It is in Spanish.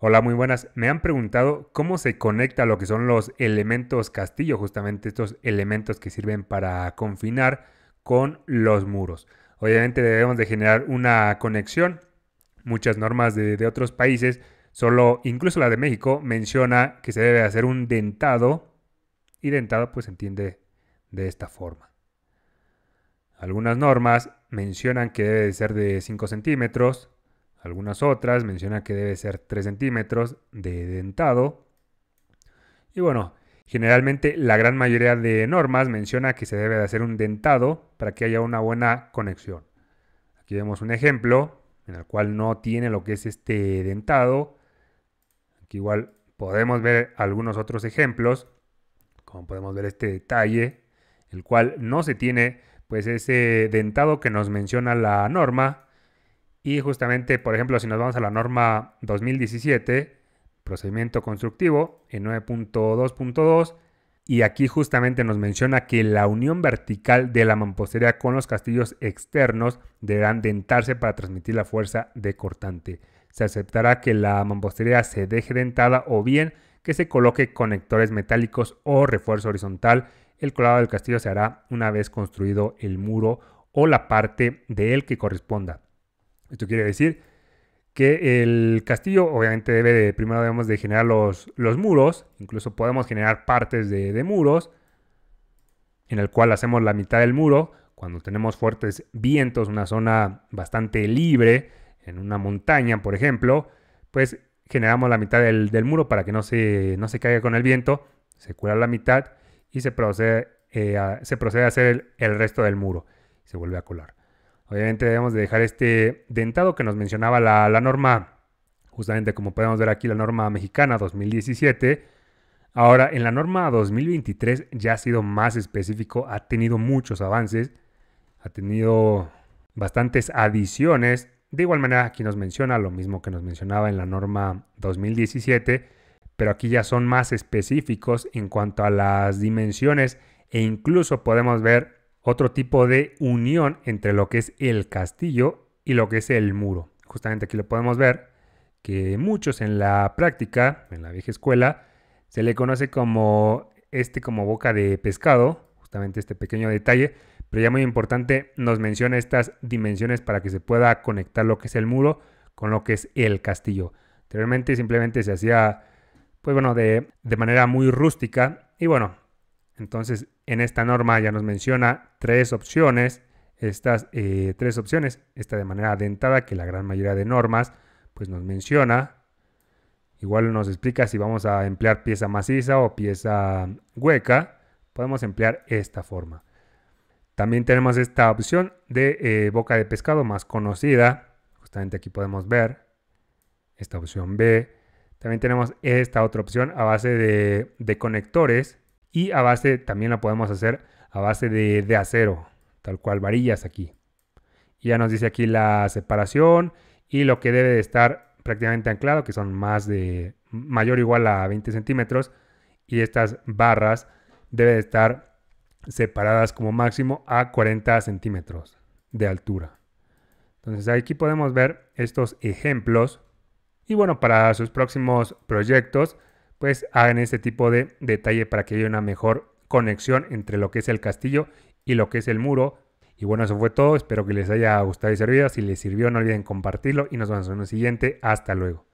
Hola, muy buenas. Me han preguntado cómo se conecta lo que son los elementos castillo, justamente estos elementos que sirven para confinar con los muros. Obviamente debemos de generar una conexión. Muchas normas de, otros países, solo incluso la de México, menciona que se debe hacer un dentado y dentado pues se entiende de esta forma. Algunas normas mencionan que debe de ser de 5 centímetros, algunas otras mencionan que debe ser 3 centímetros de dentado. Y bueno, generalmente la gran mayoría de normas menciona que se debe de hacer un dentado para que haya una buena conexión. Aquí vemos un ejemplo en el cual no tiene lo que es este dentado. Aquí igual podemos ver algunos otros ejemplos, como podemos ver este detalle, el cual no se tiene pues ese dentado que nos menciona la norma y justamente, por ejemplo, si nos vamos a la norma 2017, procedimiento constructivo en 9.2.2, y aquí justamente nos menciona que la unión vertical de la mampostería con los castillos externos deberán dentarse para transmitir la fuerza de cortante. Se aceptará que la mampostería se deje dentada o bien que se coloque conectores metálicos o refuerzo horizontal. El colado del castillo se hará una vez construido el muro o la parte de él que corresponda. Esto quiere decir que el castillo obviamente debe de, primero debemos de generar los, los muros, incluso podemos generar partes de, de, muros, en el cual hacemos la mitad del muro, cuando tenemos fuertes vientos, una zona bastante libre, en una montaña, por ejemplo, pues generamos la mitad del, del muro para que no se, no se caiga con el viento, se cura la mitad y se procede, eh, a, se procede a hacer el, el resto del muro, se vuelve a colar. Obviamente debemos de dejar este dentado que nos mencionaba la, norma, justamente como podemos ver aquí la norma mexicana 2017. Ahora, en la norma 2023 ya ha sido más específico, ha tenido muchos avances, ha tenido bastantes adiciones. De igual manera, aquí nos menciona lo mismo que nos mencionaba en la norma 2017, pero aquí ya son más específicos en cuanto a las dimensiones e incluso podemos ver otro tipo de unión entre lo que es el castillo y lo que es el muro. Justamente aquí lo podemos ver que muchos en la práctica, en la vieja escuela, se le conoce como este como boca de pescado, justamente este pequeño detalle, pero ya muy importante nos menciona estas dimensiones para que se pueda conectar lo que es el muro con lo que es el castillo. Anteriormente simplemente se hacía, pues bueno, de, de manera muy rústica y bueno, entonces, en esta norma ya nos menciona tres opciones. Estas eh, tres opciones, esta de manera dentada, que la gran mayoría de normas pues nos menciona. Igual nos explica si vamos a emplear pieza maciza o pieza hueca. Podemos emplear esta forma. También tenemos esta opción de eh, boca de pescado más conocida. Justamente aquí podemos ver esta opción B. También tenemos esta otra opción a base de conectores y a base, también la podemos hacer a base de, acero, tal cual varillas aquí. Y ya nos dice aquí la separación y lo que debe de estar prácticamente anclado, que son más de mayor o igual a 20 centímetros. Y estas barras deben de estar separadas como máximo a 40 centímetros de altura. Entonces aquí podemos ver estos ejemplos. Y bueno, para sus próximos proyectos, pues hagan este tipo de detalle para que haya una mejor conexión entre lo que es el castillo y lo que es el muro. Y bueno, eso fue todo. Espero que les haya gustado y servido. Si les sirvió, no olviden compartirlo y nos vemos en un siguiente. Hasta luego.